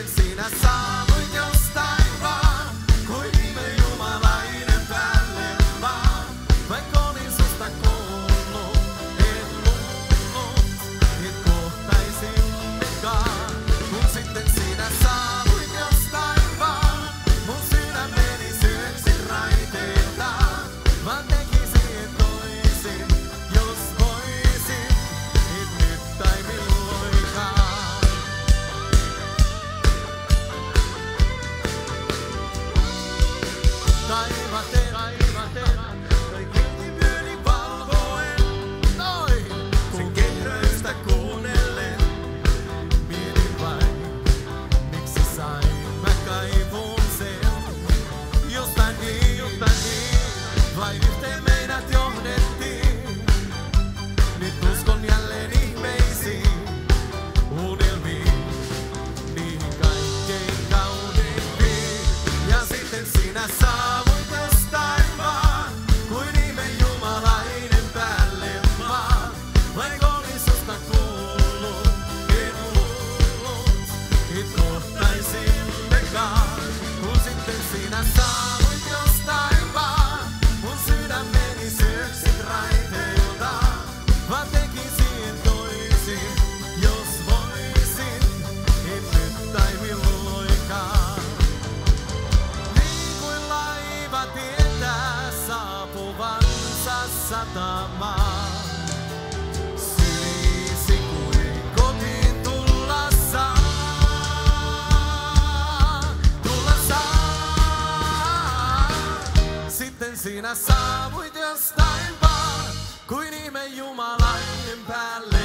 dancing a song. my song. Sinä saavuit jostain vaan, kuin ihme jumalainen päälle